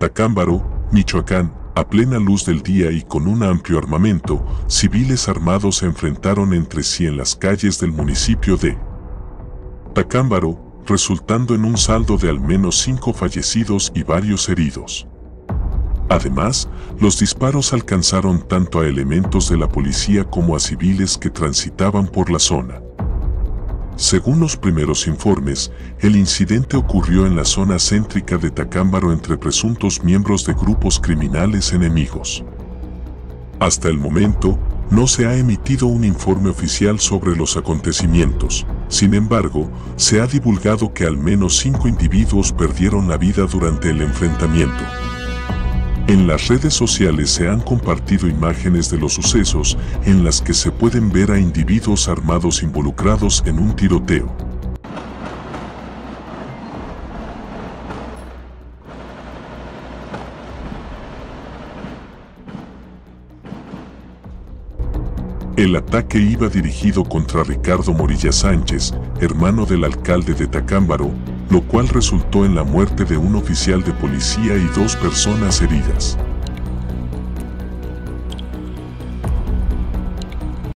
Tacámbaro, Michoacán, a plena luz del día y con un amplio armamento, civiles armados se enfrentaron entre sí en las calles del municipio de Tacámbaro, resultando en un saldo de al menos cinco fallecidos y varios heridos. Además, los disparos alcanzaron tanto a elementos de la policía como a civiles que transitaban por la zona. Según los primeros informes, el incidente ocurrió en la zona céntrica de Tacámbaro entre presuntos miembros de grupos criminales enemigos. Hasta el momento, no se ha emitido un informe oficial sobre los acontecimientos. Sin embargo, se ha divulgado que al menos cinco individuos perdieron la vida durante el enfrentamiento. En las redes sociales se han compartido imágenes de los sucesos en las que se pueden ver a individuos armados involucrados en un tiroteo. El ataque iba dirigido contra Ricardo Morilla Sánchez, hermano del alcalde de Tacámbaro, lo cual resultó en la muerte de un oficial de policía y dos personas heridas.